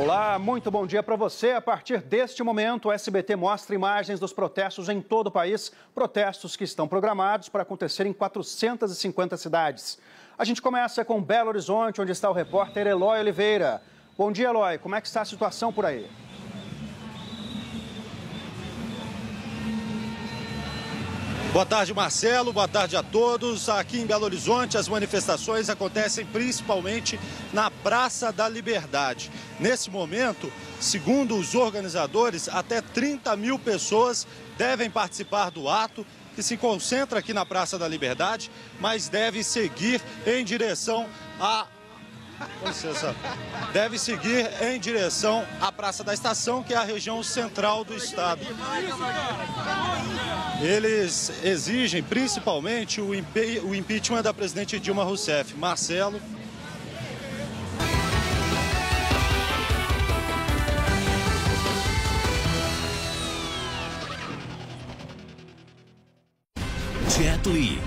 Olá, muito bom dia para você. A partir deste momento, o SBT mostra imagens dos protestos em todo o país, protestos que estão programados para acontecer em 450 cidades. A gente começa com Belo Horizonte, onde está o repórter Eloy Oliveira. Bom dia, Eloy. Como é que está a situação por aí? Boa tarde, Marcelo. Boa tarde a todos. Aqui em Belo Horizonte, as manifestações acontecem principalmente na Praça da Liberdade. Nesse momento, segundo os organizadores, até 30 mil pessoas devem participar do ato que se concentra aqui na Praça da Liberdade, mas deve seguir em direção a. Deve seguir em direção à Praça da Estação, que é a região central do estado. Eles exigem principalmente o, o impeachment da presidente Dilma Rousseff. Marcelo. Jet Li